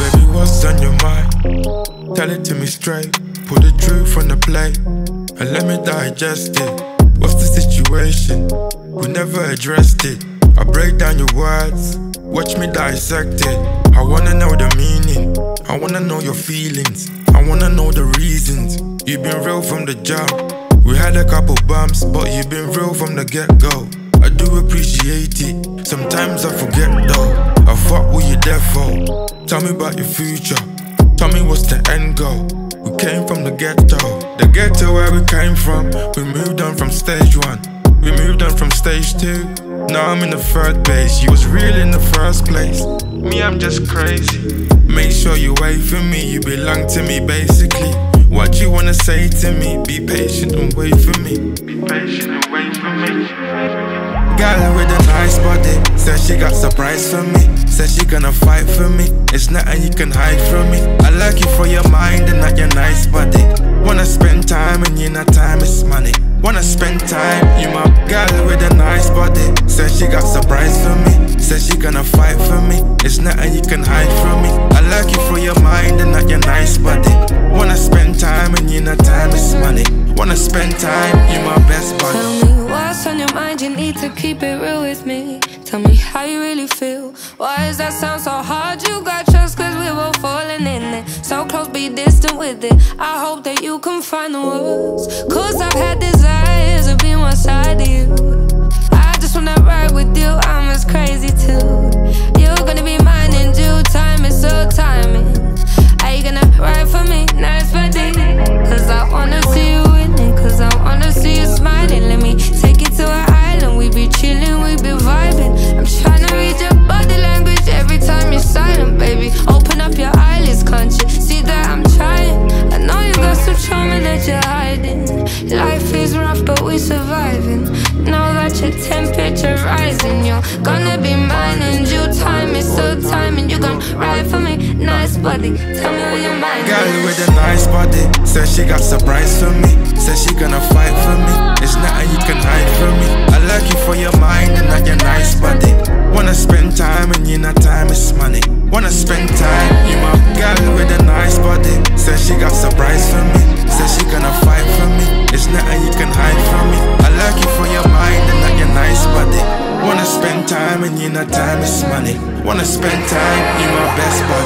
baby, what's on your mind? Tell it to me straight. Put the truth on the plate and let me digest it. What's the situation? We never addressed it. I break down your words, watch me dissect it. I wanna know the meaning, I wanna know your feelings, I wanna know the reasons. You've been real from the jump. We had a couple bumps, but you've been real from the get go. Do appreciate it. Sometimes I forget though. I fuck with you there for. Tell me about your future. Tell me what's the end goal. We came from the ghetto, the ghetto where we came from. We moved on from stage one. We moved on from stage two. Now I'm in the third base. You was real in the first place. Me, I'm just crazy. Make sure you wait for me. You belong to me, basically. What you wanna say to me? Be patient and wait for me. Be patient and wait for me. Girl with a nice body, said she got surprise for me. Said she gonna fight for me. It's nothing you can hide from me. I like you for your mind and not your nice body. Wanna spend time and you know time is money. Wanna spend time, you my girl with a nice body. Said she got surprise for me. Said she gonna fight for me. It's nothing you can hide from me. I like you for your mind you need to keep it real with me. Tell me how you really feel. Why does that sound so hard? You got trust cause we were falling in it. So close, be distant with it. I hope that you can find the words. Cause I've had temperature rising, you're gonna be mine in due time. It's so timing, you gon' ride for me, nice buddy. Tell me where your mind is. with a nice body, said she got surprise for me. Said she gonna fight for me. It's nothing you can hide from me. Spend time and you know time is money. Wanna spend time, you my best buddy.